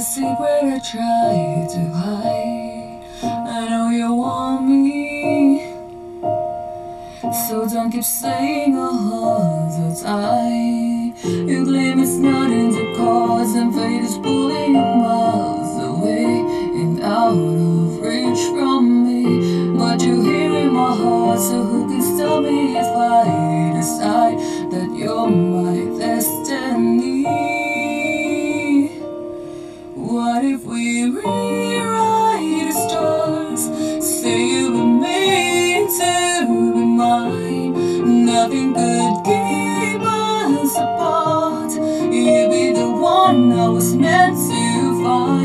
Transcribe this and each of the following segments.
secret I try to hide. I know you want me, so don't keep saying hearts are tight. You claim it's not in the cards, and fate is pulling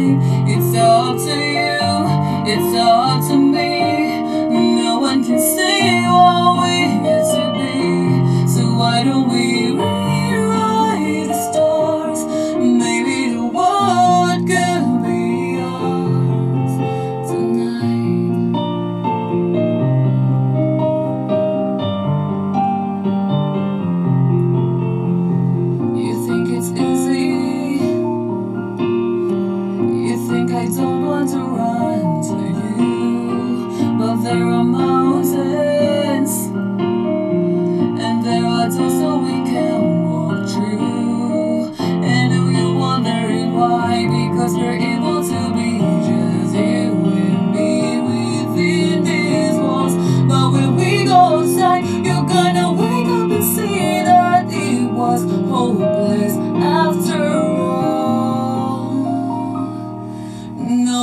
It's up to you, it's up to me. No one can say what we get to be. So why don't we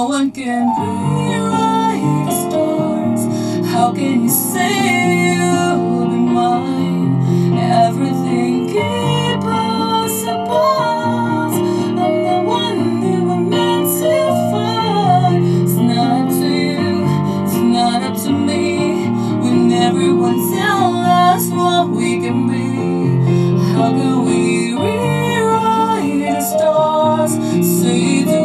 No one can rewrite the stars. How can you say you'll be mine? Everything keep us apart. I'm the one you were meant to find. It's not up to you, it's not up to me. When everyone tells us what we can be, how can we rewrite the stars? Say the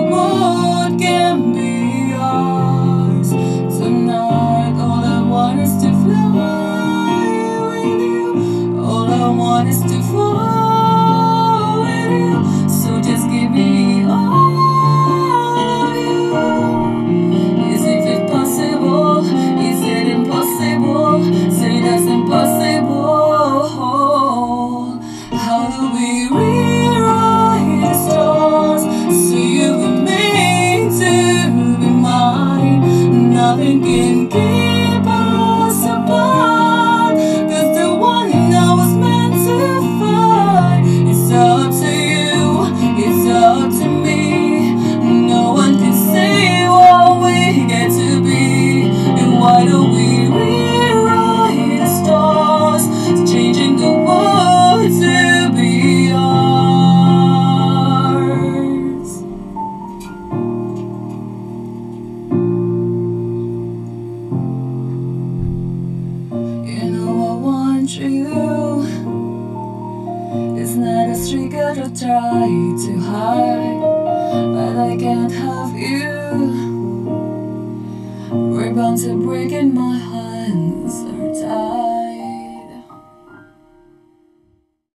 not a secret I try to hide, but I can't have you. We're bound to break and my hands are tied.